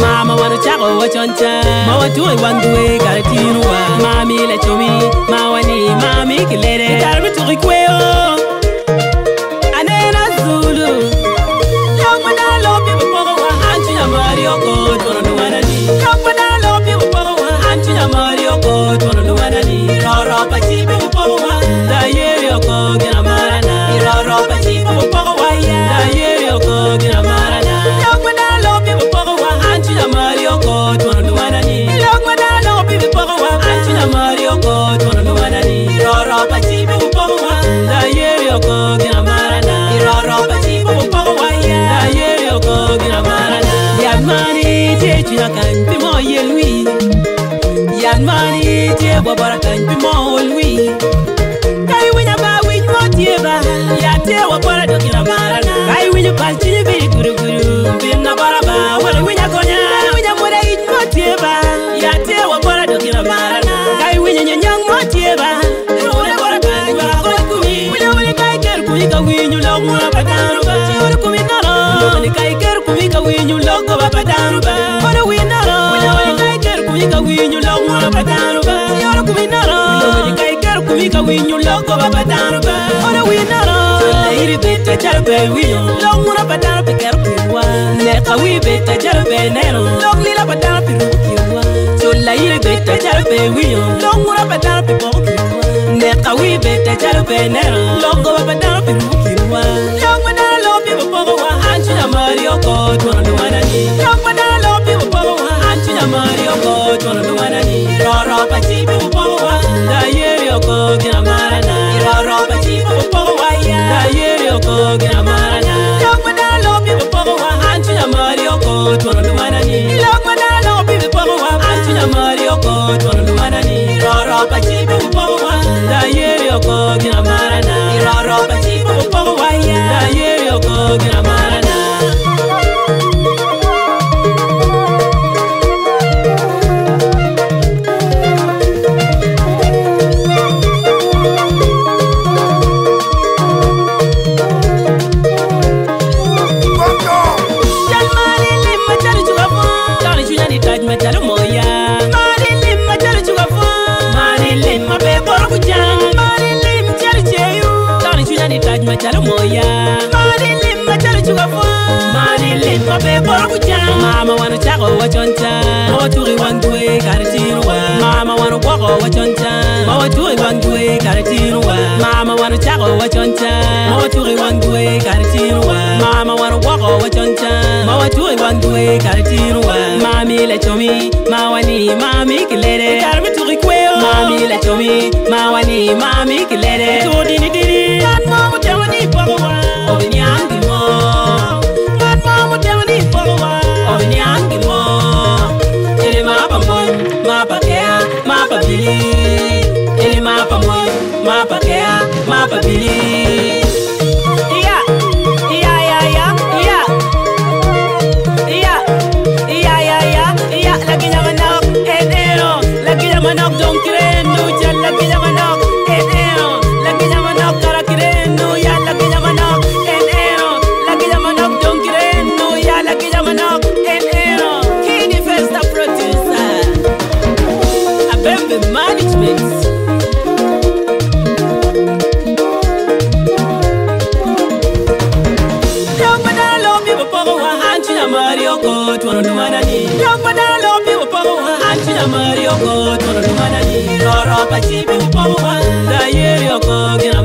mama wanachakowachonca mawatiwe wanduwe galetinuwa kan mani tie wabara kan bimo olwi kai winya ba wi kotie ba ya tie wabara do kira mara na kai winya ba chini biri guru guru bin na bara ba wala winya konya winya mure i kotie ba ya tie wabara do kira mara na kai winya nyang motie ba wala bara ba wala ko kumi winya wala kai ker kuni ka winyu lo mura ba daru ba wala kumi na ro kai ker kumi ka winyu lo ko ba ba daru ba nika winyu loko ba badarba ore winaro sulairi bete jarbe wiyo lok muna badar pi ker piwa leka wi bete jarbe nero lok lila badar pi rum piwa sulairi bete jarbe wiyo lok muna badar pi bok piwa leka wi bete jarbe nero lok go ba badar pi rum piwa mama wan chago wachonta mawatuge wandwe karitirwa mama wan kwogo wachonta mawatuge wandwe karitirwa mama wan chago wachonta mawatuge wandwe karitirwa mama wan kwogo wachonta mawatuge wandwe karitirwa mami le chomi mawani mami kilere karmi tuge kweo mami le chomi mawani mami kilere mapakea mapapili tunumana ni Yongwa na lobi upamuwa Anchi na mari oko tunumana ni Noro pachibi upamuwa Dayeri oko gina